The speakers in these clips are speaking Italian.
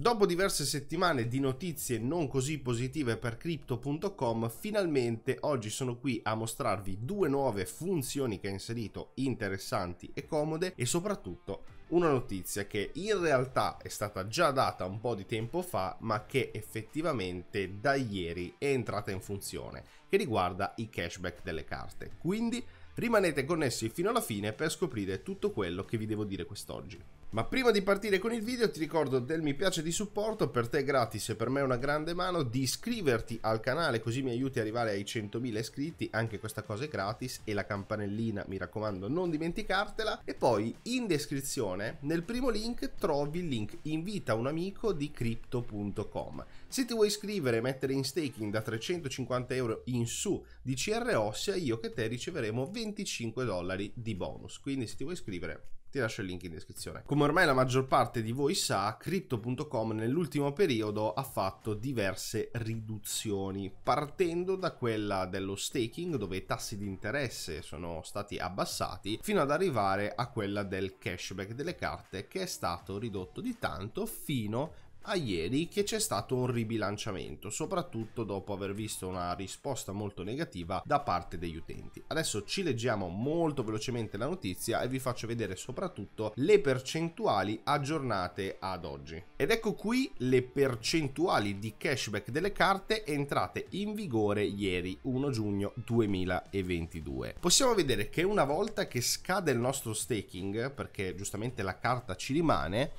Dopo diverse settimane di notizie non così positive per crypto.com, finalmente oggi sono qui a mostrarvi due nuove funzioni che ha inserito interessanti e comode e soprattutto una notizia che in realtà è stata già data un po' di tempo fa, ma che effettivamente da ieri è entrata in funzione, che riguarda i cashback delle carte. Quindi rimanete connessi fino alla fine per scoprire tutto quello che vi devo dire quest'oggi. Ma prima di partire con il video ti ricordo del mi piace di supporto, per te gratis e per me una grande mano, di iscriverti al canale così mi aiuti ad arrivare ai 100.000 iscritti, anche questa cosa è gratis e la campanellina mi raccomando non dimenticartela e poi in descrizione nel primo link trovi il link invita un amico di crypto.com. Se ti vuoi iscrivere e mettere in staking da 350 euro in su di CRO sia io che te riceveremo 25 dollari di bonus, quindi se ti vuoi iscrivere ti lascio il link in descrizione. Come ormai la maggior parte di voi sa, Crypto.com nell'ultimo periodo ha fatto diverse riduzioni, partendo da quella dello staking dove i tassi di interesse sono stati abbassati, fino ad arrivare a quella del cashback delle carte che è stato ridotto di tanto fino ieri che c'è stato un ribilanciamento, soprattutto dopo aver visto una risposta molto negativa da parte degli utenti. Adesso ci leggiamo molto velocemente la notizia e vi faccio vedere soprattutto le percentuali aggiornate ad oggi. Ed ecco qui le percentuali di cashback delle carte entrate in vigore ieri 1 giugno 2022. Possiamo vedere che una volta che scade il nostro staking, perché giustamente la carta ci rimane,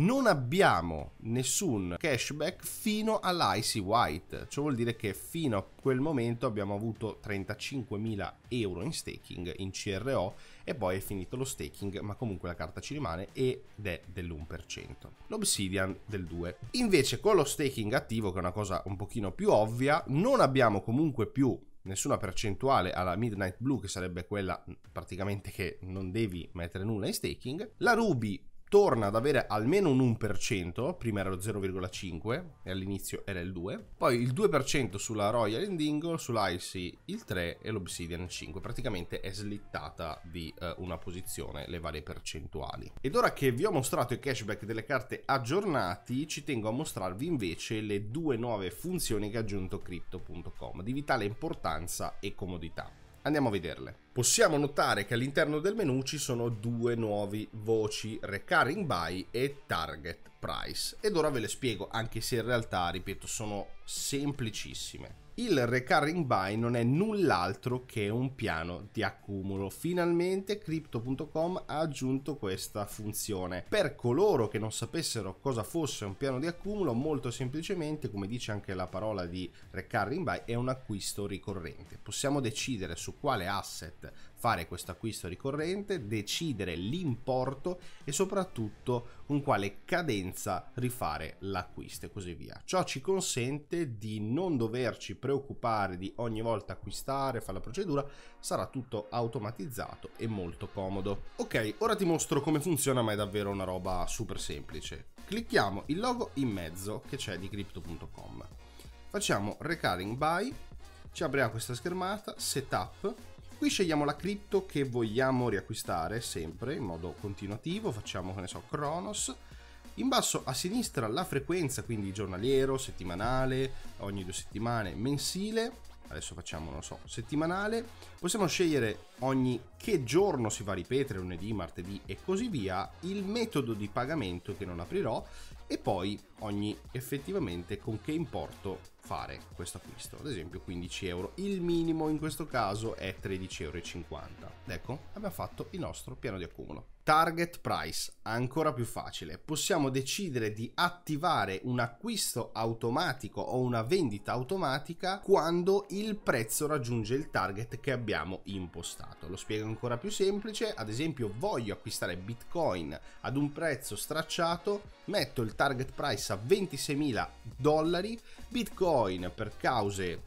non abbiamo nessun cashback fino all'IC White, ciò vuol dire che fino a quel momento abbiamo avuto 35.000 euro in staking in CRO e poi è finito lo staking, ma comunque la carta ci rimane ed è dell'1%. L'Obsidian del 2%. Invece con lo staking attivo, che è una cosa un pochino più ovvia, non abbiamo comunque più nessuna percentuale alla Midnight Blue che sarebbe quella praticamente che non devi mettere nulla in staking la Ruby torna ad avere almeno un 1%, prima era lo 0,5 e all'inizio era il 2, poi il 2% sulla Royal Endingle, sull'IC il 3 e l'Obsidian il 5, praticamente è slittata di eh, una posizione le varie percentuali. Ed ora che vi ho mostrato i cashback delle carte aggiornati, ci tengo a mostrarvi invece le due nuove funzioni che ha aggiunto Crypto.com di vitale importanza e comodità. Andiamo a vederle. Possiamo notare che all'interno del menu ci sono due nuovi voci, Recurring Buy e Target Price. Ed ora ve le spiego, anche se in realtà, ripeto, sono semplicissime il recurring buy non è null'altro che un piano di accumulo. Finalmente Crypto.com ha aggiunto questa funzione. Per coloro che non sapessero cosa fosse un piano di accumulo, molto semplicemente, come dice anche la parola di recurring buy, è un acquisto ricorrente. Possiamo decidere su quale asset fare questo acquisto ricorrente, decidere l'importo e soprattutto con quale cadenza rifare l'acquisto e così via. Ciò ci consente di non doverci preoccupare di ogni volta acquistare, fare la procedura, sarà tutto automatizzato e molto comodo. Ok, ora ti mostro come funziona, ma è davvero una roba super semplice. Clicchiamo il logo in mezzo che c'è di crypto.com. Facciamo recurring buy, ci aprirà questa schermata, setup, Qui scegliamo la cripto che vogliamo riacquistare sempre in modo continuativo, facciamo che ne so Kronos. In basso a sinistra la frequenza, quindi giornaliero, settimanale, ogni due settimane, mensile. Adesso facciamo, non so, settimanale. Possiamo scegliere ogni che giorno si va a ripetere, lunedì, martedì e così via, il metodo di pagamento che non aprirò e poi ogni effettivamente con che importo fare questo acquisto. Ad esempio 15 euro. Il minimo in questo caso è 13,50 euro ecco abbiamo fatto il nostro piano di accumulo. Target price, ancora più facile. Possiamo decidere di attivare un acquisto automatico o una vendita automatica quando il prezzo raggiunge il target che abbiamo impostato. Lo spiego ancora più semplice, ad esempio voglio acquistare Bitcoin ad un prezzo stracciato, metto il target price a 26.000 dollari, Bitcoin per cause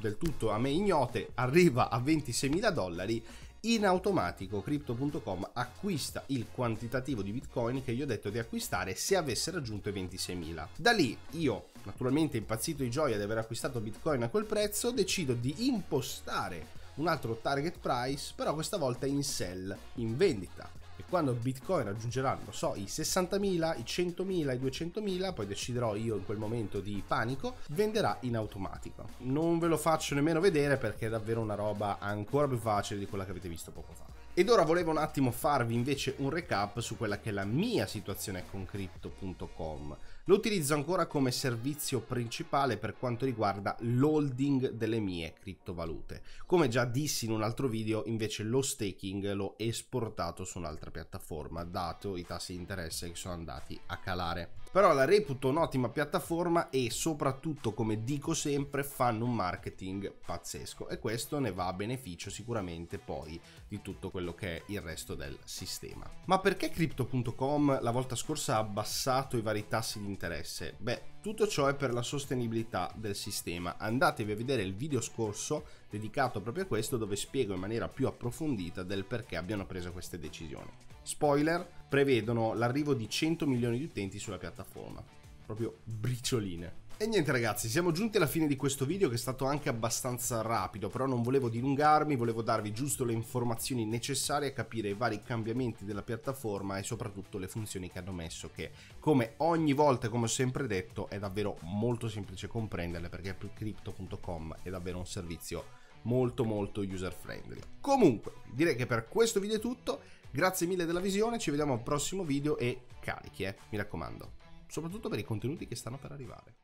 del tutto a me ignote arriva a 26.000 dollari in automatico crypto.com acquista il quantitativo di bitcoin che gli ho detto di acquistare se avesse raggiunto i 26.000 da lì io naturalmente impazzito di gioia di aver acquistato bitcoin a quel prezzo decido di impostare un altro target price però questa volta in sell in vendita quando Bitcoin raggiungerà, non so, i 60.000, i 100.000, i 200.000, poi deciderò io in quel momento di panico, venderà in automatico. Non ve lo faccio nemmeno vedere perché è davvero una roba ancora più facile di quella che avete visto poco fa. Ed ora volevo un attimo farvi invece un recap su quella che è la mia situazione con crypto.com. Lo utilizzo ancora come servizio principale per quanto riguarda l'holding delle mie criptovalute. Come già dissi in un altro video, invece lo staking l'ho esportato su un'altra piattaforma, dato i tassi di interesse che sono andati a calare però la reputo un'ottima piattaforma e soprattutto come dico sempre fanno un marketing pazzesco e questo ne va a beneficio sicuramente poi di tutto quello che è il resto del sistema. Ma perché crypto.com la volta scorsa ha abbassato i vari tassi di interesse? Beh, tutto ciò è per la sostenibilità del sistema. Andatevi a vedere il video scorso dedicato proprio a questo dove spiego in maniera più approfondita del perché abbiano preso queste decisioni. Spoiler, prevedono l'arrivo di 100 milioni di utenti sulla piattaforma. Proprio bricioline. E niente ragazzi, siamo giunti alla fine di questo video che è stato anche abbastanza rapido, però non volevo dilungarmi, volevo darvi giusto le informazioni necessarie a capire i vari cambiamenti della piattaforma e soprattutto le funzioni che hanno messo che come ogni volta, come ho sempre detto, è davvero molto semplice comprenderle perché crypto.com è davvero un servizio molto molto user friendly. Comunque, direi che per questo video è tutto, grazie mille della visione, ci vediamo al prossimo video e carichi, eh, mi raccomando, soprattutto per i contenuti che stanno per arrivare.